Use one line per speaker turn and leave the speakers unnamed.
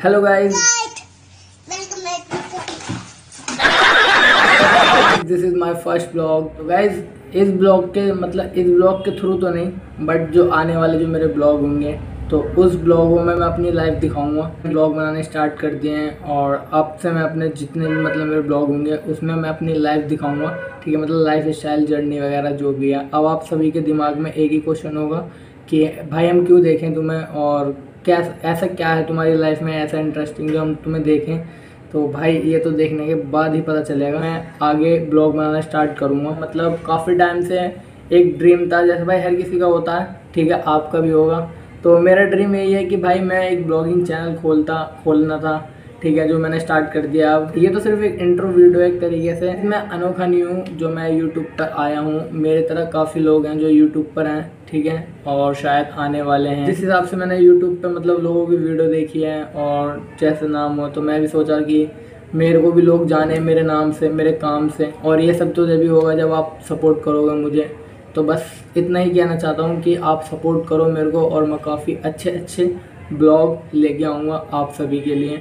Hello guys this is my first blog तो guys इस blog के मतलब इस ब्लॉग के थ्रू तो नहीं बट जो आने वाले जो मेरे ब्लॉग होंगे तो उस ब्लॉगों में मैं अपनी लाइफ दिखाऊँगा। ब्लॉग बनाने स्टार्ट कर दिए हैं, और अब से मैं अपने जितने भी मतलब मेरे ब्लॉग होंगे, उसमें मैं अपनी लाइफ दिखाऊँगा। ठीक है मतलब लाइफ स्टाइल जर्नी वगैरह जो भी है। अब आप सभी के दिमाग में एक ही क्वेश्चन होगा कि, भाई हम क्यों देखें तुम्हें, और क्या, ऐसा क्या है तुम्हारी लाइफ में ऐसा इंटरेस्टिंग जो हम तुम्हें देखें? तो भाई, ये तो देखने के बाद ही पता चलेगा। मैं आगे ब्लॉग बनाना स्टार्ट करूँगा। मतलब काफ़ी टाइम से एक ड्रीम था, जैसे भाई हर किसी का होता है, ठीक है, आपका भी होगा। तो मेरा ड्रीम यही है कि भाई मैं एक ब्लॉगिंग चैनल खोलता, खोलना था। ठीक है, जो मैंने स्टार्ट कर दिया। अब ये तो सिर्फ़ एक इंट्रो वीडियो एक तरीके से। मैं अनोखा नहीं हूँ, जो मैं यूट्यूब पर आया हूँ। मेरे तरह काफ़ी लोग हैं जो यूट्यूब पर हैं, ठीक है? और शायद आने वाले हैं। जिस हिसाब से मैंने यूट्यूब पर मतलब लोगों की वीडियो देखी है, और जैसे नाम हो तो मैं भी सोचा कि मेरे को भी लोग जाने मेरे नाम से, मेरे काम से। और ये सब तो जब भी होगा, जब आप सपोर्ट करोगे मुझे तो बस इतना ही कहना चाहता हूँ कि आप सपोर्ट करो मेरे को, और मैं काफ़ी अच्छे अच्छे ब्लॉग लेके आऊँगा आप सभी के लिए।